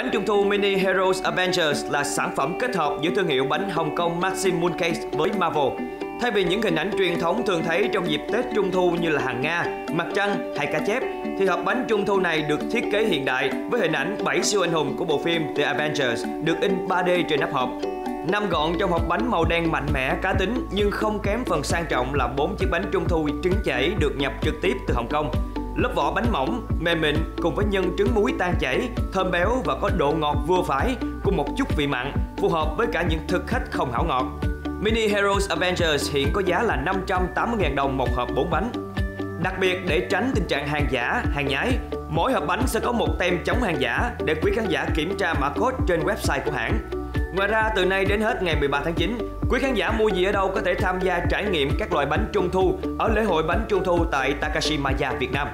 Bánh trung thu Mini Heroes Avengers là sản phẩm kết hợp giữa thương hiệu bánh Hồng Kông Maxim Mooncake với Marvel. Thay vì những hình ảnh truyền thống thường thấy trong dịp Tết Trung thu như là hàng Nga, mặt trăng hay cá chép, thì hộp bánh Trung thu này được thiết kế hiện đại với hình ảnh 7 siêu anh hùng của bộ phim The Avengers được in 3D trên nắp hộp. Năm gọn trong hộp bánh màu đen mạnh mẽ cá tính nhưng không kém phần sang trọng là bốn chiếc bánh trung thu trứng chảy được nhập trực tiếp từ Hồng Kông. Lớp vỏ bánh mỏng, mềm mịn cùng với nhân trứng muối tan chảy, thơm béo và có độ ngọt vừa phải cùng một chút vị mặn, phù hợp với cả những thực khách không hảo ngọt. Mini Heroes Avengers hiện có giá là 580.000 đồng một hộp 4 bánh. Đặc biệt để tránh tình trạng hàng giả, hàng nhái, mỗi hộp bánh sẽ có một tem chống hàng giả để quý khán giả kiểm tra mã code trên website của hãng. Ngoài ra, từ nay đến hết ngày 13 tháng 9, quý khán giả mua gì ở đâu có thể tham gia trải nghiệm các loại bánh trung thu ở lễ hội bánh trung thu tại Takashimaya, Việt Nam.